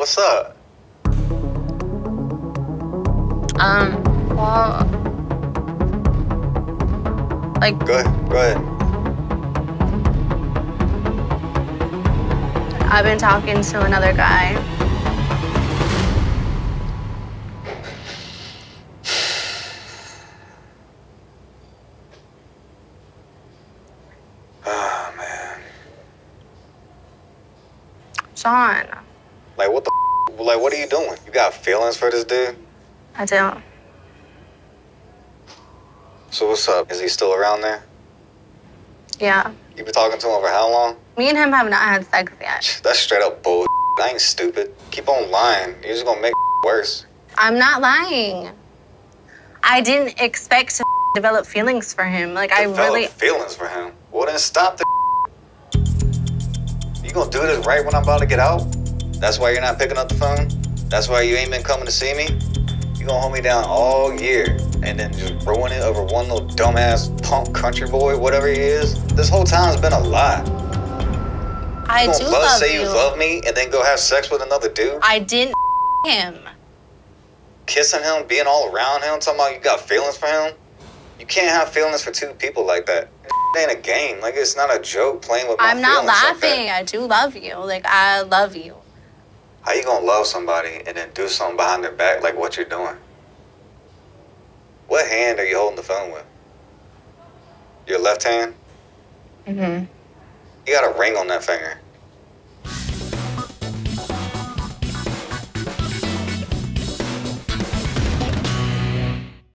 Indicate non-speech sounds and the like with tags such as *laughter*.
What's up? Um, well, like, Go ahead. Go ahead. I've been talking to another guy. Oh *sighs* man. Shane, Like what the? F- like what are you doing? You got feelings for this dude? I don't. So what's up? Is he still around there? Yeah. You been talking to him for how long? Me and him have not had sex yet. *laughs* That's straight up bull. I ain't stupid. Keep on lying. You're just gonna make *laughs* worse. I'm not lying. I didn't expect to *laughs* develop feelings for him. Like, I really. feelings for him. Well then stop the. You gonna do this right when I'm about to get out? That's why you're not picking up the phone. That's why you ain't been coming to see me. You gonna hold me down all year and then just ruin it over one little dumbass punk country boy, whatever he is. This whole time's been a lie. I You do gonna love say you. you love me and then go have sex with another dude? I didn't him. Kissing him, being all around him, talking about you got feelings for him? You can't have feelings for two people like that. It ain't a game. Like it's not a joke playing with my I'm not feelings like laughing. I do love you. Like, I love you. How you gonna love somebody and then do something behind their back like what you're doing? What hand are you holding the phone with? Your left hand? Mm-hmm. You got a ring on that finger.